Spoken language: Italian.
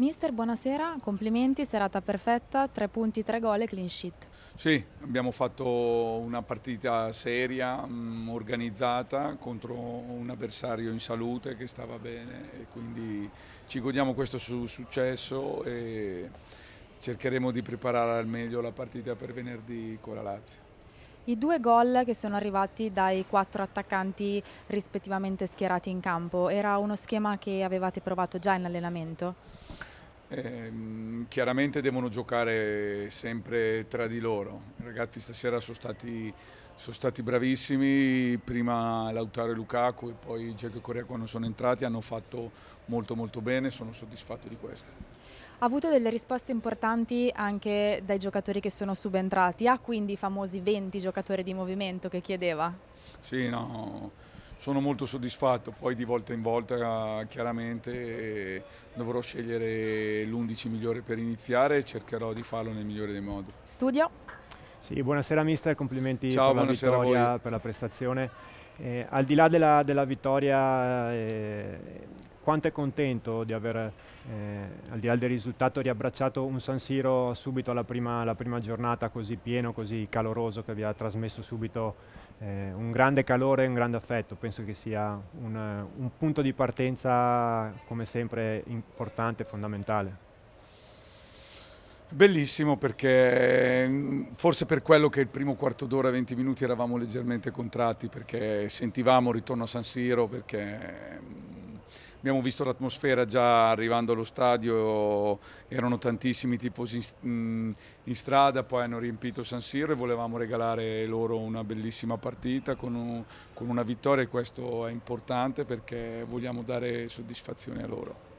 Mister, buonasera, complimenti, serata perfetta, tre punti, tre gol e clean sheet. Sì, abbiamo fatto una partita seria, mh, mm, organizzata contro un avversario in salute che stava bene e quindi ci godiamo questo su successo e cercheremo di preparare al meglio la partita per venerdì con la Lazio. I due gol che sono arrivati dai quattro attaccanti rispettivamente schierati in campo, era uno schema che avevate provato già in allenamento? Eh, chiaramente devono giocare sempre tra di loro. I ragazzi stasera sono stati, sono stati bravissimi, prima Lautaro e Lukaku e poi Giacomo e Corea quando sono entrati hanno fatto molto molto bene, sono soddisfatto di questo. Ha avuto delle risposte importanti anche dai giocatori che sono subentrati, ha quindi i famosi 20 giocatori di movimento che chiedeva? Sì, no, sono molto soddisfatto, poi di volta in volta chiaramente dovrò scegliere l'11 migliore per iniziare e cercherò di farlo nel migliore dei modi. Studio? Sì, buonasera mister, complimenti Ciao, per la vittoria, per la prestazione. Eh, al di là della, della vittoria, eh, quanto è contento di aver, eh, al di là del risultato, riabbracciato un San Siro subito alla prima, alla prima giornata così pieno, così caloroso che vi ha trasmesso subito eh, un grande calore e un grande affetto, penso che sia un, un punto di partenza come sempre importante e fondamentale. Bellissimo perché mm, forse per quello che il primo quarto d'ora, 20 minuti eravamo leggermente contratti perché sentivamo il ritorno a San Siro, perché mm, abbiamo visto l'atmosfera già arrivando allo stadio, erano tantissimi tifosi in, mm, in, strada, poi hanno riempito San Siro e volevamo regalare loro una bellissima partita con, un, con una vittoria e questo è importante perché vogliamo dare soddisfazione a loro.